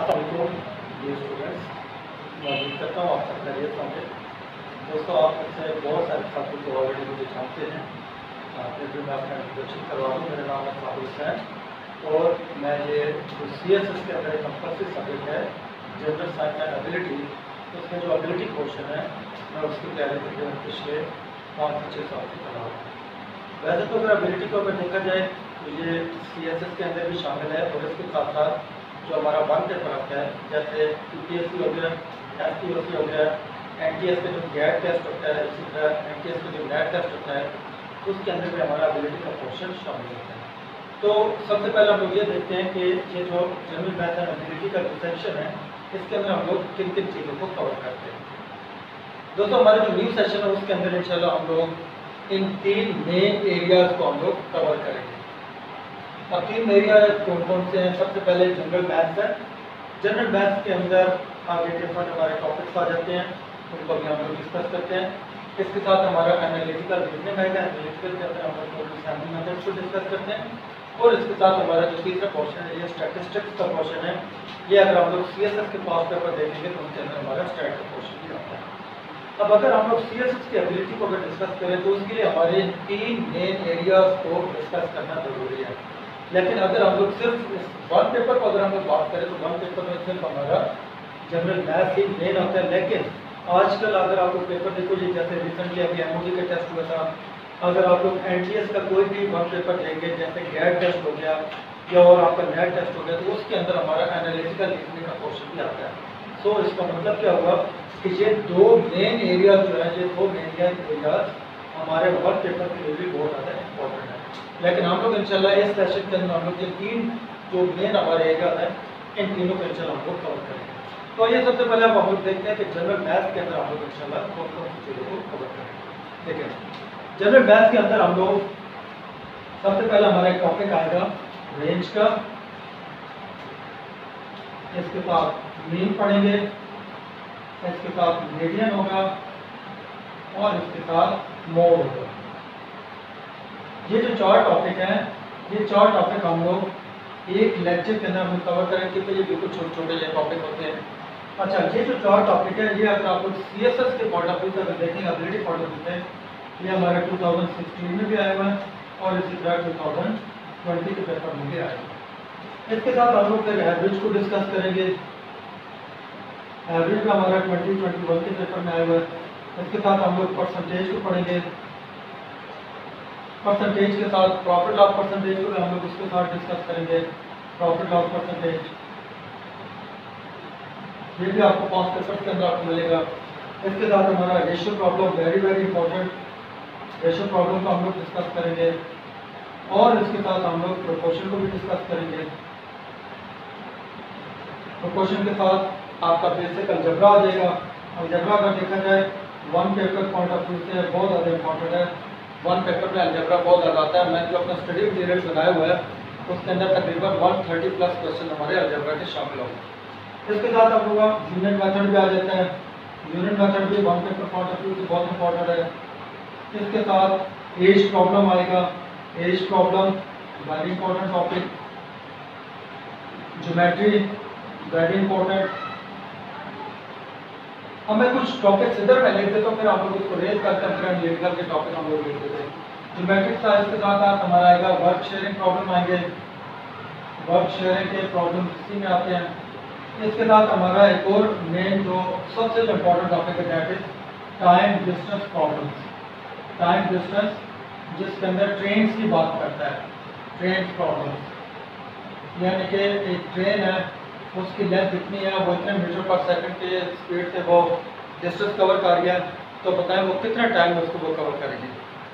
Students मैं उम्मीद करता हूँ आप सब खैरियत होंगे दोस्तों आप मुझसे बहुत सारे साथी को ऑलरेडी मुझे जानते हैं फिर भी मैं अपना इंट्रोडक्शन करवा दूँ मेरा नाम है साहब हुसैन और मैं ये जो सी एस एस के अंदर एक कंपल्सरी सब्जेक्ट है जनरल साइंस एंड एबिलिटी उसमें जो एबिलिटी पोर्शन है मैं उसकी तैयारी करके मैं पिछले पाँच से छः साल से कर हूँ वैसे तो अगर एबिलिटी को अगर देखा जाए तो ये सी एस एस के अंदर भी शामिल है और इसके साथ साथ जो हमारा वन पेपर आता है, जैसे यू पी एस सी हो गया एस टी ओ सी हो गया एन टी एस का जो गैर टेस्ट होता है, इसी तरह एन टी एस का जो नेट टेस्ट होता है, उसके अंदर भी हमारा एबिलिटी का पोर्शन शामिल होता है। तो सबसे पहले हम लोग ये देखते हैं कि ये जो जनरल मैथ एंड एबिलिटी का जो सेक्शन है, इसके अंदर हम लोग किन किन चीज़ों को कवर करते हैं। दोस्तों, हमारा जो न्यू सेशन है, उसके अंदर इंशाल्लाह हम लोग इन तीन मेन एरियाज़ को हम लोग कवर करेंगे। तीन एरिया कौन कौन से हैं? सबसे पहले जनरल मैथ्स है। जनरल मैथ्स के अंदर आगे डिफरेंट हमारे टॉपिक्स आ जाते हैं, उनको भी हम लोग डिस्कस करते हैं। इसके साथ हमारा एनालिटिकल रीजनिंग आएगा एनालिटिकल के अंदर हम लोग मेथड्स को डिस्कस करते हैं। और इसके साथ हमारा जो तीसरा पोर्शन है, ये स्टैटिस्टिक्स का पोर्शन है। ये अगर हम लोग सी एस एस के पास पेपर देखेंगे तो उनके अंदर हमारा स्टैट का पोर्शन भी आता है। अब अगर हम लोग सी एस की एबिलिटी को अगर डिस्कस करें तो उसके लिए हमारे तीन मेन एरियाज़ को डिस्कस करना ज़रूरी है। लेकिन अगर हम लोग सिर्फ़ वन पेपर को अगर हम लोग बात करें तो वन पेपर में सिर्फ़ हमारा जनरल मैथ ही मेन होता है। लेकिन आजकल अगर आप लोग पेपर देखो जी जैसे रिसेंटली अभी एम का टेस्ट हुआ था अगर आप लोग एनटीएस का कोई भी वन पेपर लेंगे जैसे गैर टेस्ट हो गया या और आपका नेट टेस्ट हो गया तो उसके अंदर हमारा एनालिटिकल लिखने का क्वेश्चन भी आता है। सो so, इसका मतलब क्या हुआ कि ये दो मेन एरिया जो है ये दो मेन एरियाज़ हमारे वन पेपर के लिए भी बहुत ज़्यादा इंपॉर्टेंट है। लेकिन हम लोग इंशाल्लाह इस सेशन के अंदर हम लोग ये तीन जो मेन हमारे एरिया है, इन तीनों को इंशाल्लाह हम लोग कवर करेंगे। तो ये सबसे पहले हम लोग देखते हैं कि जनरल मैथ के अंदर हम लोग इंशाल्लाह कौन कौन सी चीज़ों को कवर करेंगे। ठीक है? जनरल मैथ के अंदर हम लोग, सबसे पहले हमारा एक टॉपिक आएगा रेंज का। इसके साथ मीन पढ़ेंगे, इसके साथ मीडियन होगा, और इसके साथ मोड होगा। ये जो चार टॉपिक हैं, ये चार टॉपिक हम लोग एक लेक्चर के अंदर हम कवर करेंगे क्योंकि ये बिल्कुल छोटे छोटे ये टॉपिक होते हैं। अच्छा ये जो चार टॉपिक है, ये अगर आप लोग सी एस एस के पॉइंट ऑफ़ व्यू से अगर देखेंगे एबिलिटी पॉइंट ऑफ़ व्यू से, ये हमारे 2016 में भी आया हुआ है और इसी तरह टू थाउज़ेंड ट्वेंटी के पेपर में भी हुआ इसके साथ हम लोग फिर एवरेज को डिस्कस करेंगे। एवरेज का हमारा ट्वेंटी ट्वेंटी वन के पेपर में आया हुआ है। इसके साथ हम लोग परसेंटेज को पढ़ेंगे। परसेंटेज के साथ प्रॉफिट लॉस परसेंटेज को भी हम लोग उसके साथ डिस्कस करेंगे। प्रॉफिट लॉस परसेंटेज ये भी आपको पाँच पेपर के अंदर आपको मिलेगा। इसके साथ हमारा ratio problem very very important ratio problem को हम लोग डिस्कस करेंगे। और इसके साथ हम लोग प्रोपोर्शन को भी डिस्कस करेंगे। प्रोपोर्शन के साथ आपका बेसिक अलजबरा आ जाएगा। अलजबरा अगर देखा जाए one paper point of view से बहुत ज़्यादा इंपॉर्टेंट है। वन फैक्टर में अलजबरा बहुत ज़्यादा आता है। मैंने जो अपना स्टडी मटीरियल बनाया हुआ है, उसके अंदर तकरीबन वन थर्टी प्लस क्वेश्चन हमारे अलजबरा के शामिल होंगे। इसके साथ आप लोग यूनिट मैथड भी आ जाते हैं। यूनिट मैथड भी one paper point of view से बहुत इंपॉर्टेंट है। इसके साथ एज प्रॉब्लम आएगा। Age problem very important topic geometry very important अब मैं कुछ टॉपिक्स इधर में लेते तो फिर आप लोग उसको रेज करते हैं फिर एनालिटिकल के टॉपिक हम लोग लेते देते हैं ज्योमेट्रिक साइंस के साथ साथ हमारा आएगा वर्क शेयरिंग प्रॉब्लम आएँगे। वर्क शेयरिंग के प्रॉब्लम इसी में आते हैं। इसके साथ हमारा एक और मेन जो सबसे जो इम्पोर्टेंट टॉपिक है that is time distance problems time distance जिसके अंदर ट्रेन की बात करता है। ट्रेन प्रॉब्लम्स यानी कि एक ट्रेन है उसकी लेंथ इतनी है, वो इतने मीटर पर सेकंड के स्पीड से वो डिस्टेंस कवर कर गया तो बताएँ वो कितना टाइम में उसको वो कवर करेंगे।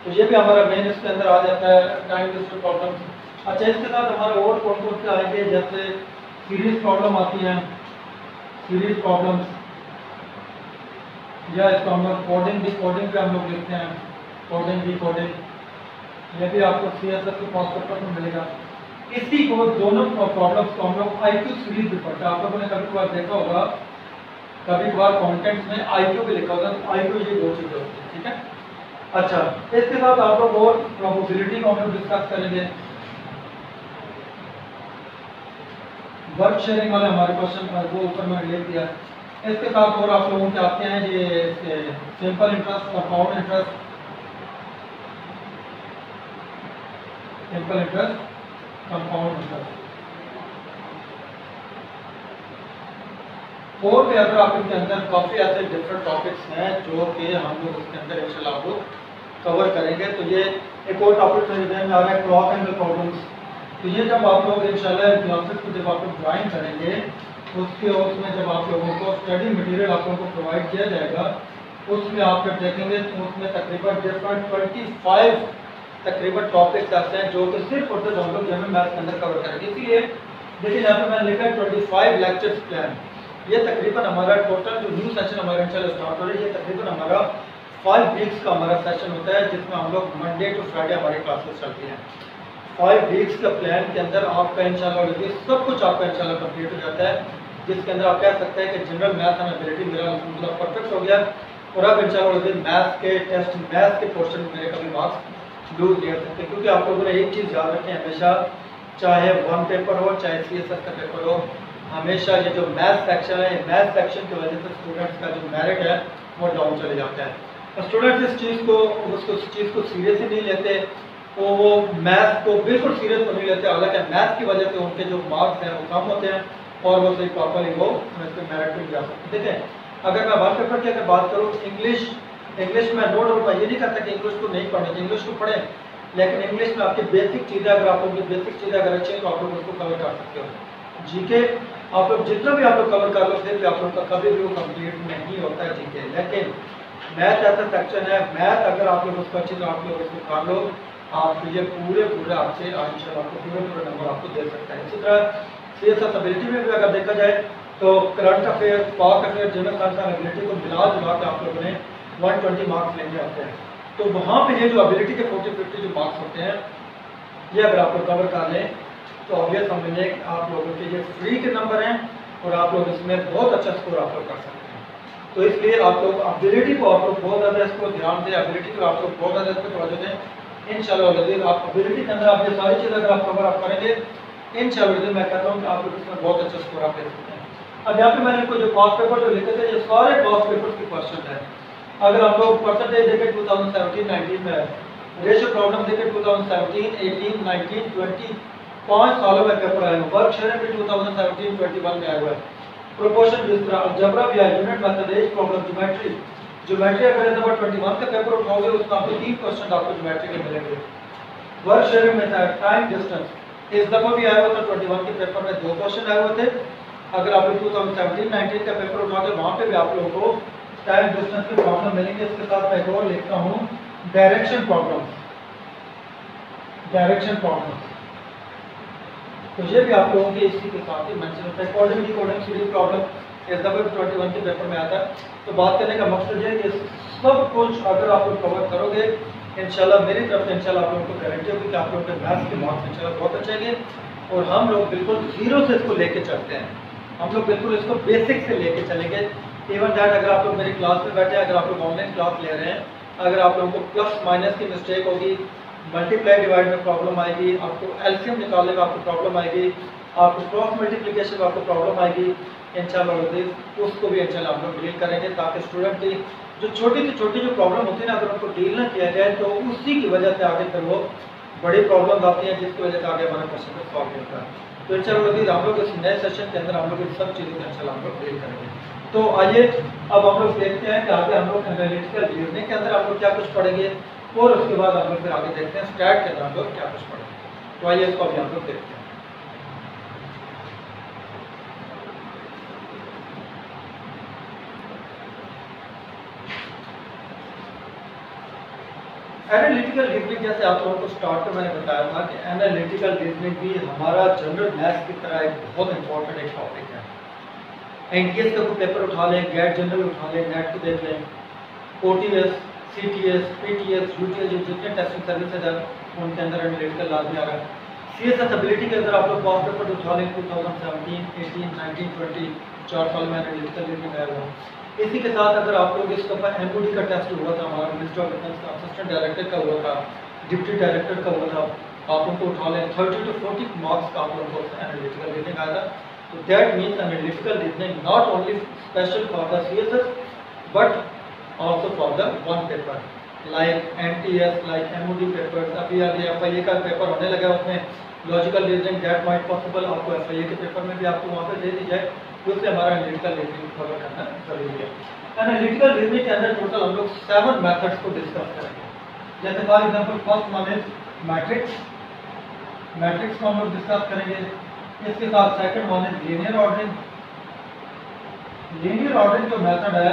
तो ये भी हमारा मेन इसके अंदर आ जाता है टाइम डिस्टेंस प्रॉब्लम अच्छा इसके साथ हमारे और कौन कौन से आएँगे, जैसे सीरीज़ प्रॉब्लम आती है सीरीज़ प्रॉब्लम्स या इसको हम लोग कोडिंग भी कोडिंग पे हम लोग लिखते हैं कोडिंग भी कोडिंग ये भी आपको सी एस एस के पास मिलेगा। इसी को दोनों प्रॉब्लम्स को हम लोग आई क्यू सीरीज़ भी पढ़ते हैं। आप लोगों ने कभी कभार देखा होगा, कभी कभार कॉन्टेंट्स में आई क्यू भी लिखा होगा तो आई क्यू ये दो चीज़ें होती है, ठीक है? अच्छा इसके साथ आप लोग और प्रोबेबिलिटी को हम लोग डिस्कस करेंगे। वर्क शेयरिंग वाले हमारे क्वेश्चन पर वो ऊपर मैंने लिख दिया इसके साथ और आप लोगों के आते हैं, ये simple interest compound interest simple interest compound और भी अगर आप इनके अंदर काफ़ी ऐसे डिफरेंट टॉपिक्स हैं जो कि हम लोग इसके अंदर इंशाल्लाह आपको कवर करेंगे। तो ये एक और टॉपिक में आ रहा है क्लॉक एंगल प्रॉब्लम्स तो ये जब आप लोग इंशाल्लाह क्लासेस को जब आप लोग ज्वाइन करेंगे, उसके उसमें जब आप लोगों को स्टडी मटेरियल आप लोगों को प्रोवाइड किया जाएगा, उसमें आप जब देखेंगे तो उसमें तकरीबन डिफरेंट ट्वेंटी फाइव तकरीबन टॉपिक्स ऐसे हैं, जो कि सिर्फ़ और सिर्फ़ हम लोग जनरल मैथ के अंदर कवर करेंगे। इसीलिए देखिए, यहाँ पे मैंने लिखा है ट्वेंटी फाइव लेक्चर्स प्लान ये तकरीबन हमारा टोटल जो न्यू सेशन हमारा इंशाल्लाह स्टार्ट हो रहा है, ये तकरीबन हमारा फाइव वीक्स का हमारा सेशन होता है, जिसमें हम लोग मंडे टू फ्राइडे हमारी क्लासेस चलती हैं। फाइव वीक्स का प्लान के अंदर आपका इंशाल्लाह सब कुछ आपका इंशाल्लाह कंप्लीट हो जाता है, जिसके अंदर आप कह सकते हैं कि जनरल मैथ एंड एबिलिटी मेरा मतलब परफेक्ट हो गया। और अब इंशाल्लाह मैथ के टेस्ट मैथ के पोर्शन मेरे कभी मार्क्स लूज हो सकते, क्योंकि आप लोगों ने एक चीज़ याद रखें, हमेशा चाहे वन पेपर हो, चाहे सी एस का पेपर हो, हमेशा ये जो मैथ सेक्शन है मैथ सेक्शन की वजह से स्टूडेंट्स का जो मेरिट है, वो डाउन चले जाता है। स्टूडेंट्स इस चीज़ को उसको इस चीज़ को सीरियसली नहीं लेते तो वो मैथ को बिल्कुल सीरियस तो नहीं लेते, हालाँकि मैथ की वजह से उनके जो मार्क्स हैं, वो कम होते हैं, और वो सही प्रॉपरली वो मेरिट में जा सकते देखें अगर मैं वन पेपर की अगर बात करूँ इंग्लिश इंग्लिश में नो डाउट ये नहीं करता कि इंग्लिश को नहीं पढ़ना इंग्लिश को पढ़ें। लेकिन इंग्लिश में आपकी बेसिक चीज़ें, अगर आप लोग बेसिक चीज़ें, अगर अच्छी तो आप लोग उसको कवर कर सकते हो। जीके आप लोग जितना भी आप लोग कवर कर लो, फिर भी आप लोग का कभी भी वो कंप्लीट नहीं होता है जीके लेकिन मैथ ऐसा सेक्शन है मैथ अगर आप लोग उसको अच्छी तरह आप लोग उसको कर लो, आप ये पूरे पूरे आपसे इंशाल्लाह आपको, पूरे पूरे नंबर आपको दे सकता है। इसी तरह सी एस एबिलिटी में भी अगर देखा जाए तो करंट अफेयर पाक अफेयर जनरल साइंस एबिलिटी को मिला जुला के आप लोगों ने 120 मार्क्स लेने होते हैं। तो वहाँ पे ये जो एबिलिटी के 40 50 जो मार्क्स होते हैं, ये अगर आप लोग कवर कर लें तो ऑब्वियस समझ लें आप लोगों के ये फ्री के नंबर हैं और आप लोग इसमें बहुत अच्छा स्कोर आप लोग कर सकते हैं। तो इसलिए आप लोग एबिलिटी को आप लोग बहुत ज़्यादा इसको ध्यान दें एबिलिटी को आप लोग बहुत ज़्यादा इसको तोजह दें। इन शाला आप एबिलिटी के अंदर आप ये सारी चीज़ अगर आप कवर आप करेंगे इन शाला मैं कहता हूँ कि आप लोग इसमें बहुत अच्छा स्कोर आप ले सकते हैं। अब यहाँ पे मैंने कोई जो कॉस्ट पेपर जो लिखे थे, ये सारे कॉस्ट पेपर के क्वेश्चन है। अगर हम लोग परसेंटेज देखें टू थाउज़ेंड सेवेंटीन नाइनटीन में रेशियो प्रॉब्लम देखें two thousand seventeen eighteen nineteen twenty पाँच सालों में पेपर आए वर्क शेयर भी two thousand seventeen twenty one में आया हुआ है। प्रोपोर्शन तरह अलजेब्रा भी है unit method problem geometry geometry अगर नंबर 21 का पेपर उठाओगे, उसमें आपको तीन क्वेश्चन आपको ज्योमेट्री के मिलेंगे। Work sharing method time distance इस दफ़ा भी आया हुआ था 21 के पेपर में दो क्वेश्चन आए हुए थे। अगर आप 2017 19 का पेपर उठाओगे वहाँ पे भी आप लोगों को टाइम डिस्टेंस के प्रॉब्लम मिलेंगे, इसके साथ मैं एक और लिखता हूँ। डायरेक्शन प्रॉब्लम डायरेक्शन प्रॉब्लम तो ये भी आप लोगों के इसी के साथ ही मेंशन होता है। Coding decoding series problem S W twenty one के पेपर में आता है। तो बात करने का मकसद ये है कि सब कुछ अगर आप लोग कवर करोगे, इंशाल्लाह मेरी तरफ़ से इंशाल्लाह आप लोगों को गारंटी होगी कि आप लोगों के मैथ्स के मार्क्स इंशाल्लाह बहुत अच्छे आएँगे। और हम लोग बिल्कुल ज़ीरो से इसको लेके चलते हैं। हम लोग बिल्कुल इसको बेसिक से लेके चलेंगे। इवन दैट अगर आप लोग मेरी क्लास में बैठे अगर आप लोग ऑनलाइन क्लास ले रहे हैं, अगर आप लोगों को प्लस माइनस की मिस्टेक होगी मल्टीप्लाई डिवाइड में प्रॉब्लम आएगी, आपको एल्सियम निकालने में आपको प्रॉब्लम आएगी, आपको क्रॉस मल्टीप्लीकेशन में आपको प्रॉब्लम आएगी इन इंशाल्लाह उसको भी इंशाल्लाह हम लोग डील करेंगे ताकि स्टूडेंट की जो छोटी से छोटी जो प्रॉब्लम होती है ना, अगर उनको डील ना किया जाए तो उसी की वजह से आगे फिर वो बड़ी प्रॉब्लम आती है, जिसकी वजह से आगे हमारा क्वेश्चन सॉल्व होता। है तो इन इंशाल्लाह हम लोग इस नए सेशन के अंदर हम लोग इन सब चीज़ों को इंशाल्लाह हम लोग डील करेंगे। तो आइए, अब हम लोग देखते हैं कि आगे हम लोग एनालिटिकल रीजनिंग के अंदर हम लोग क्या कुछ पढ़ेंगे, और उसके बाद हम लोग फिर आगे देखते हैं स्टैट के अंदर हम लोग क्या कुछ पढ़े तो आइए इसको अभी हम लोग देखते हैं। एनालिटिकल रीजनिंग जैसे आप लोगों को स्टार्ट में मैंने बताया था कि एनालिटिकल रीजनिंग भी हमारा जनरल मैथ्स की तरह एक बहुत इंपॉर्टेंट एक टॉपिक है। एनटीएस का कोई पेपर उठा लें गैट जनरल उठा लें नेट को देख लें। O T S C T S P T S U T S जो जितने टेस्टिंग सर्विसेज़ है उनके अंदर एनालिटिकल लाजमी आ रहा है। सी एस एस एबिलिटी के अंदर आप लोग कॉस्ट पेपर उठा लें two thousand seventeen eighteen nineteen twenty चार साल में एनालिटिकल आया हुआ। इसी के साथ अगर आप लोग इस दफ़ा एम का टेस्ट हुआ था, हमारा मिनिस्टर ऑफ़ डिफेंस का असिस्टेंट डायरेक्टर का हुआ था डिप्टी डायरेक्टर का हुआ था, आप उनको उठा लें। थर्टी टू फोर्टी मार्क्स का आप लोगों को एनालिटिकल रीडिंग आया था। That means analytical reasoning not only special for the CSS but also for the one paper. Like NTS, like MOD papers. अभी अभी एफ़ आई ए का पेपर होने लगा उसमें। Logical reasoning that might possible आपको F I A के paper में भी आपको वहाँ पे दे दी जाए उससे हमारा एनालिटिकल रीजनिंग कवर करना ज़रूरी है। एनालिटिकल रीजनिंग के अंदर टोटल हम लोग सेवन मेथड्स को डिस्कस करेंगे। जैसे for example first one is matrix matrix को हम लोग डिस्कस करेंगे। इसके साथ second one is linear ordering linear ordering जो मेथड है,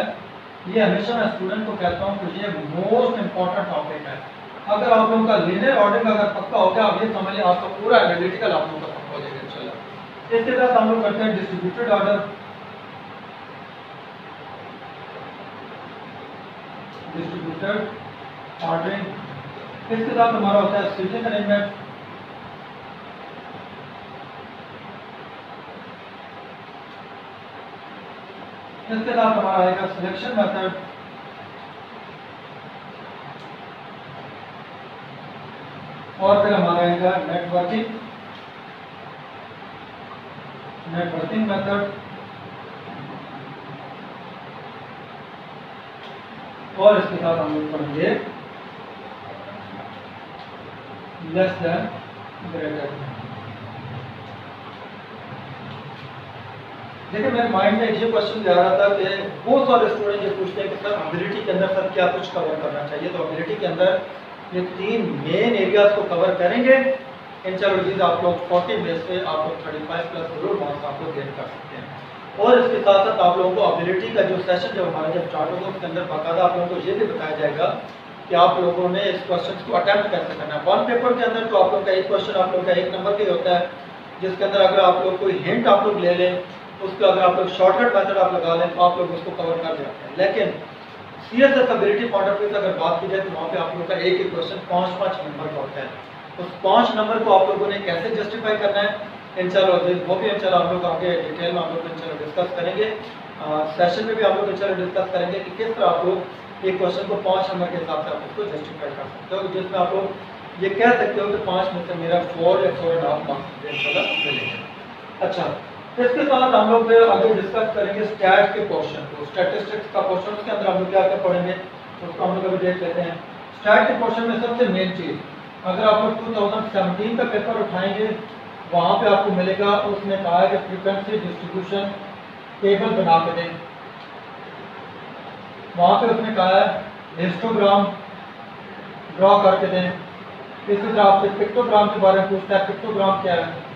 ये हमेशा मैं स्टूडेंट को कहता हूँ कि ये मोस्ट इंपॉर्टेंट टॉपिक है। अगर आप लोगों का लीनियर ऑर्डरिंग अगर पक्का हो गया, आप ये समझ लिया आपका पूरा एनालिटिकल आप लोगों का पक्का हो जाएगा, इंशाल्लाह। इसके साथ हम लोग करते हैं डिस्ट्रीब्यूटेड ऑर्डर डिस्ट्रीब्यूटेड ऑर्डरिंग इसके साथ हमारा होता है सीटिंग अरेंजमेंट इसके साथ हमारा आएगा सिलेक्शन मेथड और फिर हमारा आएगा नेटवर्किंग नेटवर्किंग मेथड और इसके साथ हम लोग पढ़ेंगे। लेस देन ग्रेटर देन देखिए मेरे माइंड में ये क्वेश्चन जा रहा था कि बहुत सारे स्टूडेंट ये पूछते हैं कि सर एबिलिटी के अंदर सर क्या कुछ कवर करना चाहिए? तो अबिलिटी के अंदर ये तीन मेन एरियाज़ को कवर करेंगे। इन चलो आप लोग 40 में से आप लोग 35 प्लस ज़रूर मार्क्स आप लोग गेन कर सकते हैं। और इसके साथ साथ आप लोगों को अबिलिटी का जो सेशन जब हमारा जब स्टार्ट होगा उसके अंदर बाकायदा आप लोगों को ये भी बताया जाएगा कि आप लोगों ने इस क्वेश्चन को अटैम्प्ट कैसे करना है। वन पेपर के अंदर तो आप लोग का एक क्वेश्चन आप लोग का एक नंबर का ही होता है, जिसके अंदर अगर आप लोग कोई हिंट आप लोग ले लें उसका अगर आप लोग शॉर्टकट मेथड आप लगा लें तो आप लोग उसको कवर कर जाते हैं। लेकिन C S ability point of view से अगर बात की जाए तो वहाँ पे आप लोग का एक एक क्वेश्चन पाँच पाँच नंबर का होता है। उस पाँच नंबर को आप लोगों ने कैसे जस्टिफाई करना है इंशाल्लाह वो भी इंशाल्लाह हम लोग आगे डिटेल में हम लोग इंशाल्लाह डिस्कस करेंगे। सेशन में भी आप लोग इंशाल्लाह डिस्कस करेंगे कि किस तरह आप लोग एक क्वेश्चन को पाँच नंबर के हिसाब से आप उसको जस्टिफाई कर सकते हो, जिसमें आप लोग ये कह सकते हो कि पाँच में से मेरा फोर या फोर एंड हाफ़ मार्क्स इंशाल्लाह मिलेंगे। अच्छा इसके साथ हम लोग आगे डिस्कस करेंगे स्टैट के क्वेश्चन को। स्टैटिस्टिक्स का क्वेश्चन उसके अंदर हम लोग क्या क्या पढ़ेंगे, उसको हम लोग अभी देख लेते हैं। स्टैट के क्वेश्चन में सबसे मेन चीज़, अगर आप लोग 2017 का पेपर उठाएँगे, वहाँ पे आपको मिलेगा, उसने कहा है कि फ्रिक्वेंसी डिस्ट्रीब्यूशन टेबल बना के दें। वहाँ पे उसने कहा है हिस्टोग्राम ड्रॉ करके दें। इसी तरह आपसे पिक्टोग्राम के बारे में पूछता है पिक्टोग्राम क्या है?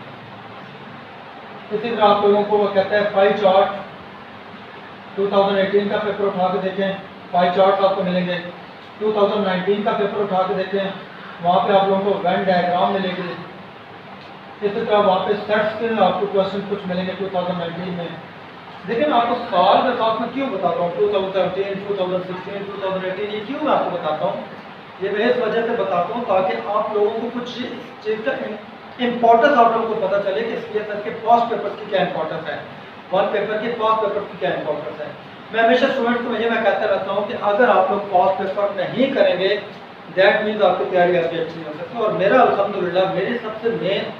इसी तरह आप लोगों को वो कहता है फाइव चार्ट 2018 का पेपर उठा के देखें। फाइव चार्ट आपको मिलेंगे। 2019 का पेपर उठा के देखें। वहाँ पे आप लोगों को वेन डायग्राम मिलेंगे। इसी तरह वहाँ पे सेट्स के आपको क्वेश्चन कुछ मिलेंगे 2019 में। लेकिन आपको साल के साथ में क्यों बताता हूँ? 2017, 2016, 2018 ये क्यों मैं आपको बताता हूँ? ये मैं इस वजह से बताता हूँ ताकि आप लोगों को कुछ चीज़ का इंपॉर्टेंस आप लोगों को पता चले कि सी एस के फ़र्स्ट पेपर की क्या इंपॉर्टेंस है? वन पेपर के फ़र्स्ट पेपर की क्या इंपॉर्टेंस है? मैं हमेशा स्टूडेंट को ये मैं कहता रहता हूँ कि अगर आप लोग फ़र्स्ट पेपर नहीं करेंगे दैट मीन्स आपकी तैयारी आपकी अच्छी हो सकती। और मेरा अलहमदिल्ला मेरी सबसे मेन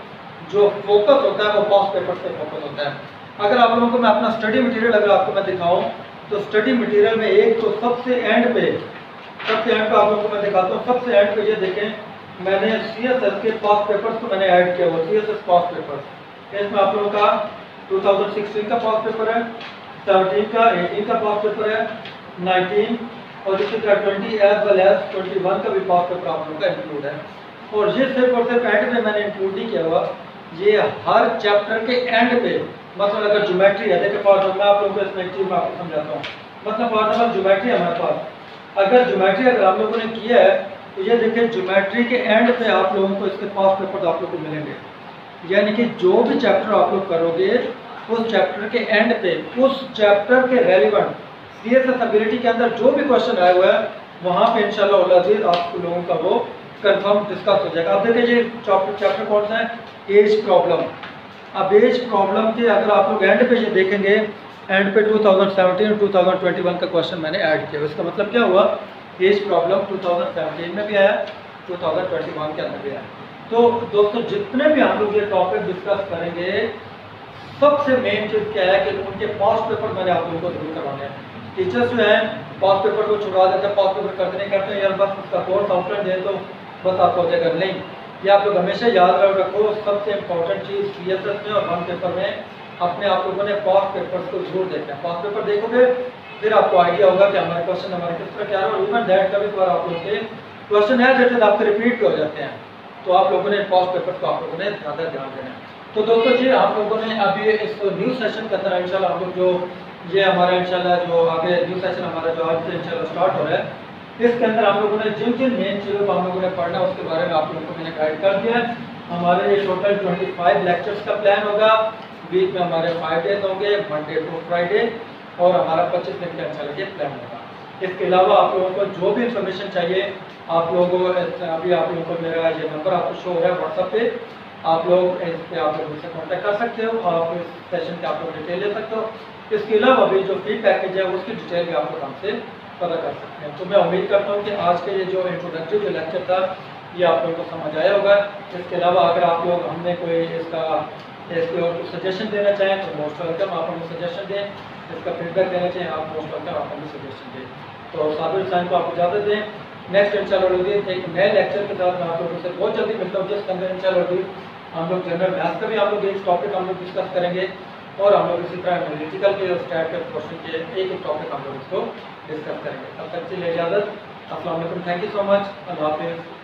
जो फोकस होता है, वो फ़र्स्ट पेपर से फोकस होता है। अगर आप लोगों को मैं अपना स्टडी मटेरियल अगर आपको मैं दिखाऊँ तो स्टडी मटेरियल में एक तो सबसे एंड पे, सबसे एंड पे आप लोगों को मैं दिखाता हूँ, सबसे एंड पे ये देखें मैंने सी एस एस के पास पेपर्स को मैंने ऐड किया हुआ C S S past paper इसमें आप लोगों का 2016 का पास पेपर है 17 का 18 का पास पेपर है 19 और इसी तरह 20 एज वेल एज 21 का भी पास पेपर आप लोगों का इंक्लूड है। और ये सिर्फ़ और सिर्फ़ एंड में मैंने इंक्लूड नहीं किया हुआ, ये हर चैप्टर के एंड पे मतलब अगर ज्योमेट्री है, देखिए फॉर मैं आप लोगों को इसमें एक चीज़ आपको समझाता हूँ। मतलब फॉर एग्ज़ाम्पल ज्योमेट्री हमारे पास। अगर ज्योमेट्री अगर आप लोगों ने किया है तो ये देखिए ज्योमेट्री के एंड पे आप लोगों को इसके पास पेपर आप लोग को मिलेंगे। यानी कि जो भी चैप्टर आप लोग करोगे, उस चैप्टर के एंड पे, उस चैप्टर के रेलिवेंट सी एस के अंदर जो भी क्वेश्चन आया हुआ है, वहाँ पे इंशाल्लाह आप लोगों का वो कंफर्म डिस्कस हो जाएगा। अब देखिए ये चैप्टर कौन सा है? एज प्रॉब्लम अब एज प्रॉब्लम के अगर आप लोग एंड पे ये देखेंगे एंड पे 2017 और 2021 का क्वेश्चन मैंने ऐड किया। इसका मतलब क्या हुआ? एज प्रॉब्लम 2017 में भी आया 2021 के अंदर भी आया। तो दोस्तों, जितने भी हम लोग ये टॉपिक डिस्कस करेंगे, सबसे मेन चीज़ क्या है कि उनके पास पेपर मैंने आप लोगों को ज़रूर करवाने हैं। टीचर्स जो हैं पास पेपर को छुड़वा देते हैं पास पेपर करते नहीं करते यार बस उसका कोर्स आउटलाइन दे तो बस आपको हो जाएगा नहीं ये आप लोग हमेशा याद रखो, सबसे इम्पोर्टेंट चीज़ सी एस एस में और वन पेपर में अपने आप लोगों ने पास पेपर्स को ज़रूर देखना है। पास पेपर देखोगे फिर आपको आइडिया होगा कि हमारे क्वेश्चन हमारे किस तरह क्या है इवन दैट कभी बार आप लोगों के क्वेश्चन है जैसे आपके रिपीट हो जाते हैं। तो आप लोगों ने पास पेपर को आप लोगों ने ज़्यादा ध्यान देना है। तो दोस्तों जी, आप लोगों ने अभी इस न्यू सेशन के अंदर इंशाल्लाह हम लोग जो ये हमारा इंशाल्लाह जो आगे न्यू सेशन हमारा जो आज से इंशाल्लाह स्टार्ट हो रहा है, इसके अंदर हम लोगों ने जिन जिन मेन चीज़ों को हम लोगों ने पढ़ना उसके बारे में आप लोगों को मैंने गाइड कर दिया है। हमारे ये टोटल 25 लेक्चर्स का प्लान होगा। वीक में हमारे फाइव डेज़ होंगे मंडे टू फ्राइडे और हमारा पच्चीस दिन के का चल प्लान होगा। इसके अलावा आप लोगों को जो भी इंफॉर्मेशन चाहिए, आप लोगों अभी आप लोगों को मेरा ये नंबर आपको शो हो रहा है व्हाट्सअप पे। आप लोग इस पर आप लोग मुझसे कॉन्टैक्ट कर सकते हो, आप इस सेशन के आप लोग डिटेल ले सकते हो। इसके अलावा भी जो फ़ी पैकेज है, उसकी डिटेल भी आप लोग हमसे पता कर सकते हैं। तो मैं उम्मीद करता हूँ कि आज के ये जो इंट्रोडक्टिव जो लेक्चर था, ये आप लोगों को समझ आया होगा। इसके अलावा अगर आप लोग हमने कोई इसका इसके और कुछ सजेशन देना चाहें तो मोस्ट वेलकम आप हमें सजेशन दें। इसका फीडबैक देना चाहें, आप मोस्ट वेलकम आप हमें सजेशन दें। तो साबिर हुसैन को आप इजाज़त दें। नेक्स्ट इंशाल्लाह एक नए लेक्चर के साथ मैं आप लोगों से बहुत जल्दी मिलता हूँ। जिसके अंदर इंशाल्लाह हम लोग जनरल मैथ का भी हम लोग एक टॉपिक हम लोग डिस्कस करेंगे और हम लोग इसी तरह एनालिटिकल के और स्टैट के क्वेश्चन के एक एक टॉपिक हम लोग इसको डिस्कस करेंगे। तब तक के लिए इजाज़त। असल थैंक यू सो मच अल्लाह हाफिज़।